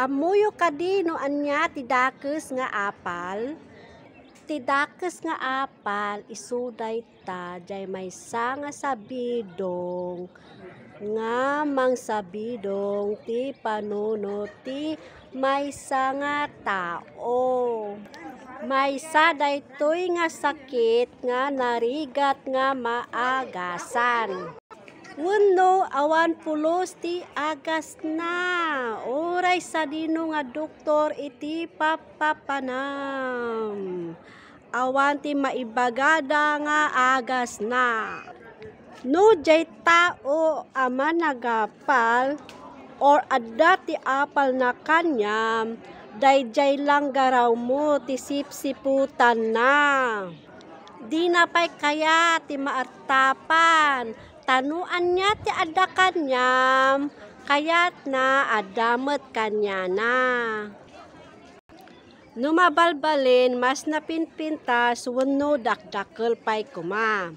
Amuyo kadino anya tidakes nga apal. Tidakes nga apal isuday ta jay may nga sabidong nga mang sabidong ti panuno ti may nga tao. May sa daytoy nga sakit nga narigat nga maagasan. Wenno awan pulos ti agas na. Oray sa dino nga doktor iti papapanam. Awan ti maibagada nga agas na. No jay tao ama nagapal or adda ti apal na kanyam dayjay lang garaw mo ti sipsiputan na. Di na pay kaya ti maartapan tanuan niya ti adda kanyam, kayat na adamet kanya na. Numabalbalin, mas napinpintas, wano dakdakkel pay kuma.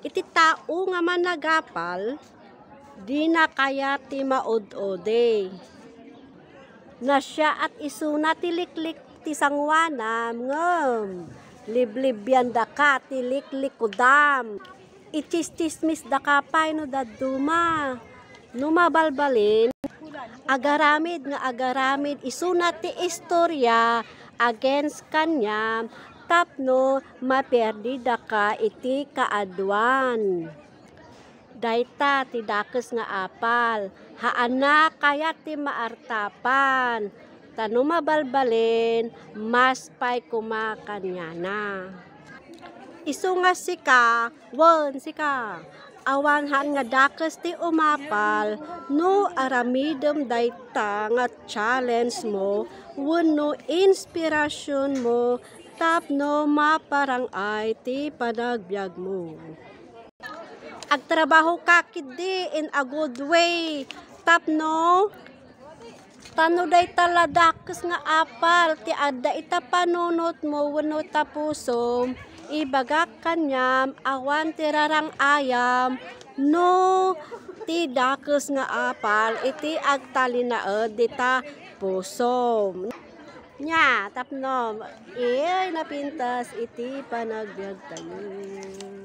Iti tao nga managapal, di na kaya ti maod-ode. Na siya at isuna tiliklik ti sangwanam ngem. Liblibyan da ka tiliklik kudam itistismis da kapay no daduma. Numabalbalin, agaramid nga agaramid isuna ti istorya against kanya tapno maperdi da ka iti kaadwan. Dayta ti dakes nga apal, haana kaya ti maartapan, tano mabalbalin, mas pay kumakanyana. Isu nga sika, wan sika. Awan han nga dakes ti umapal, no aramidem dayta nga challenge mo, no inspirasyon mo, tapno maparang ay ti panagbiag mo. Agtrabaho ka kidi in a good way, tapno Tano day taladakes nga apal, ti adda ita panunot mo, wano tapusom, ibagak kanyam awan tirarang ayam. No ti dakes nga apal iti agtalinaed dita puso nya tapno eh napintas iti panagbiag tayo